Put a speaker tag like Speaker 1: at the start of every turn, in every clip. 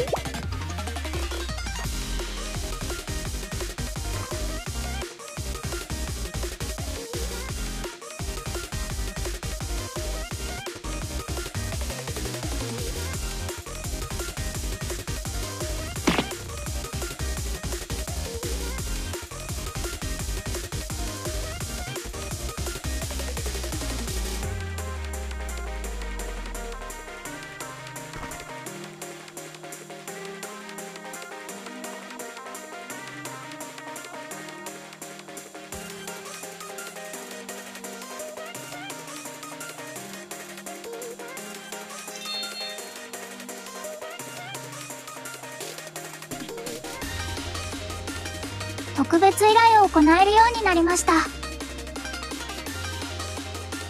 Speaker 1: あ!特別依頼を行えるようになりました。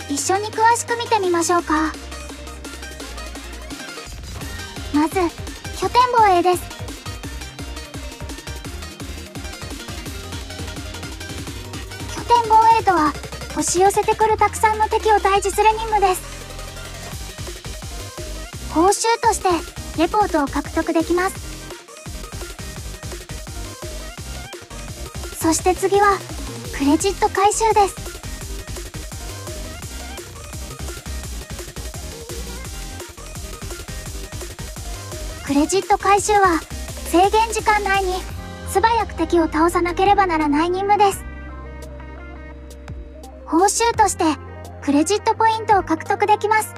Speaker 1: 一緒に詳しく見てみましょうか。まず拠点防衛です。拠点防衛とは押し寄せてくるたくさんの敵を退治する任務です。報酬としてレポートを獲得できます。そして次はクレジット回収です。クレジット回収は制限時間内に素早く敵を倒さなければならない任務です。報酬としてクレジットポイントを獲得できます。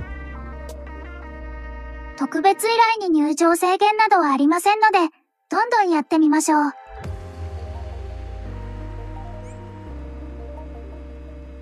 Speaker 1: 特別依頼に入場制限などはありませんのでどんどんやってみましょう。